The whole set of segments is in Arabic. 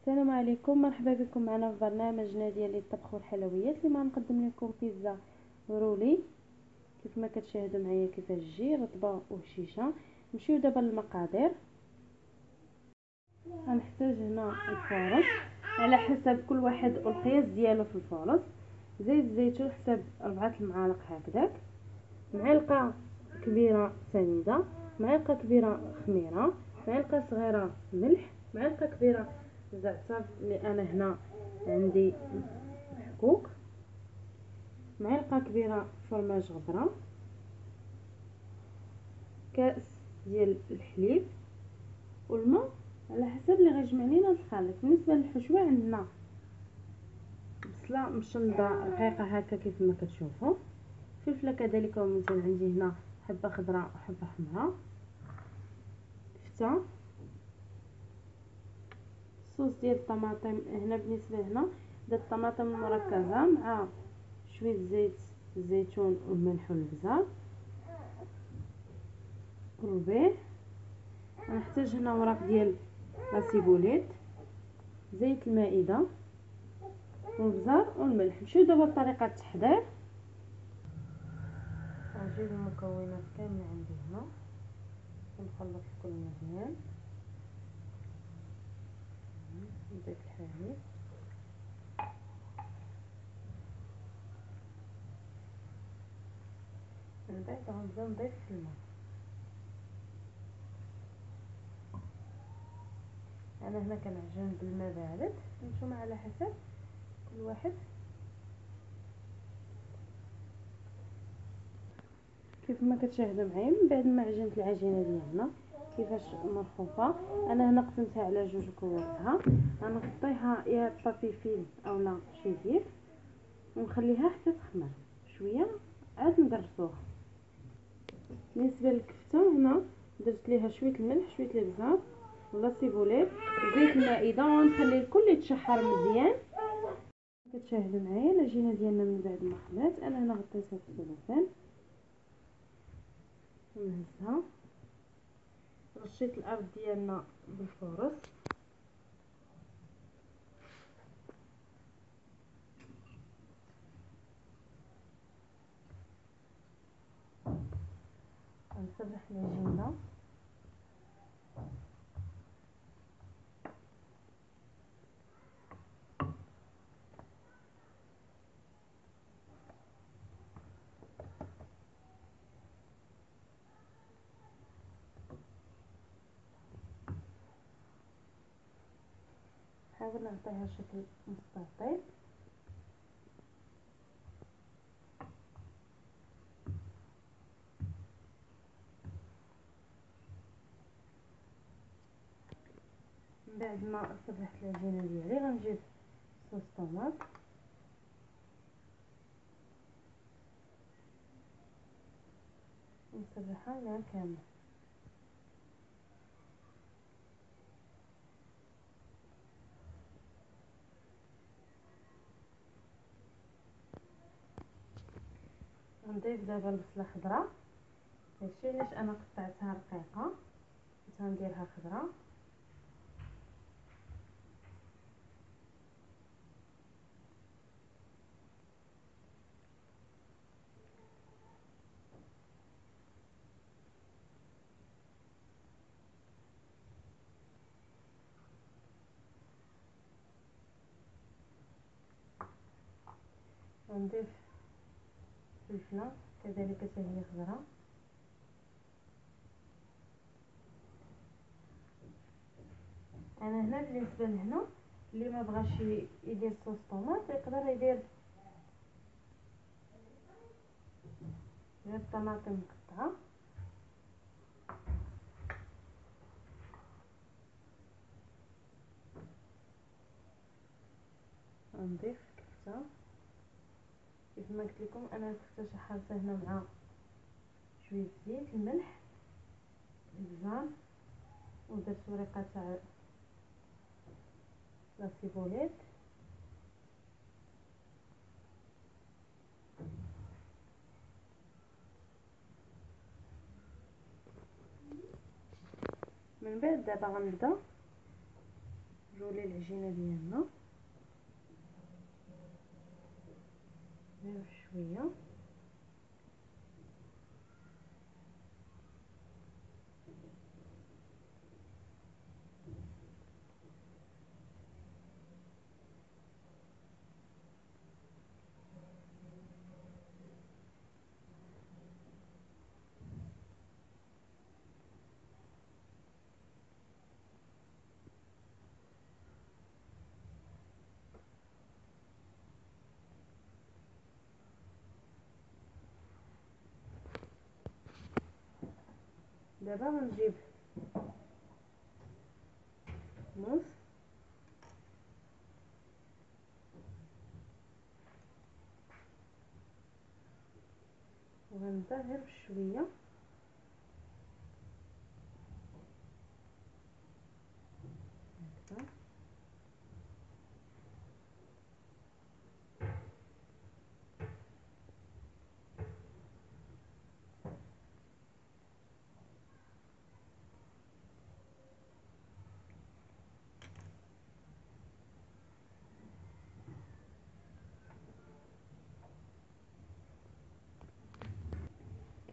السلام عليكم مرحبا بكم معنا في برنامجنا ديال الطبخ والحلويات اللي ما نقدم لكم بيتزا رولي. كيف ما كتشاهدوا معايا كيفاش تجي رطبة وهشيشه نمشيو دابا للمقادير. غنحتاج هنا الفورص على حسب كل واحد والقياس ديالو في الفورص زيت الزيتون حسب أربعة المعالق هكذاك. معلقة كبيرة سنيده معلقة كبيرة خميرة. معلقة صغيرة ملح. معلقة كبيرة الزعتر اللي أنا هنا عندي محكوك معلقة كبيرة فرماج غبره كاس ديال الحليب. والماء على حسب اللي غيجمع لينا الخليط. بالنسبة للحشوة عندنا بصله مشلضه رقيقة هكا كيف ما كتشوفوا فلفلة كذلك ومثلا عندي هنا حبة خضراء وحبة حمراء. فته. صوص ديال الطماطم هنا بالنسبة هنا درت الطماطم المركزه مع شوية زيت الزيتون والملح والبزار ربيع غنحتاج هنا وراق ديال لاسيبوليت زيت المائده والبزار والملح نمشيو دابا لطريقه التحضير غنجيب المكونات كامله عندي هنا ونخلط الكل مزيان نضيف الحليب من بعد غنبدا نضيف الماء أنا هنا كنعجن بالماء بارد نتوما على حسب كل واحد كيف ما كتشاهدوا معايا من بعد ما عجنت العجينة ديالنا كيفاش مرخوفه أنا هنا قسمتها على جوج وكورتها غنغطيها يا بابي فيل اولا شي زيت ونخليها حتى تخمر شوية. عاد ندرسوها بالنسبة للكفتة هنا درت ليها شوية الملح شوية البزار ولا سيبوليت زيت المائدة ونخلي الكل يتشحر مزيان. كتشاهدوا معايا العجينه ديالنا من بعد ما خمرات أنا هنا غطيتها في السلوفان. نهزها رشيت الأرض ديالنا بالفورص غنسرح العجينه نحاول نعطيها شكل مستطيل. من بعد ما صبحت العجينه ديالي غنجيب صوص طماط. نسرحها لها كامل. غنضيف دابا البصله خضراء هادشي علاش أنا قطعتها رقيقة؟ غنديرها خضراء غنضيف فلفله كذلك هي خضراء أنا هنا بالنسبة لهنا اللي ما بغاش يدير صوص طوماط يقدر يدير غير الطماطم مقطعة. نضيف كفته كيف ما قلت لكم أنا الكفته شحرتها هنا مع شوية زيت الملح البزار ودرت ورقة تاع لاسيبوليت من بعد دابا غنبدأ. نخرجوا ليه العجينة ديالنا. غير شوية دابا غنجيب نص. وغنبدا غير بشويه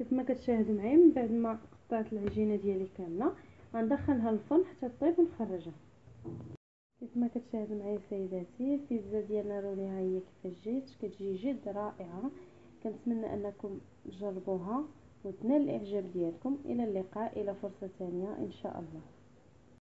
كيف ما كتشاهدوا معايا من بعد ما قطعت العجينة ديالي كاملة غندخلها للفرن حتى طيب ونخرجها. كيف ما كتشاهدوا معايا سيداتي البيتزا ديالنا رونيها هي كيفاش جات كتجي جد رائعة. كنتمنى أنكم تجربوها وتنال الإعجاب ديالكم. إلى اللقاء إلى فرصة ثانية إن شاء الله.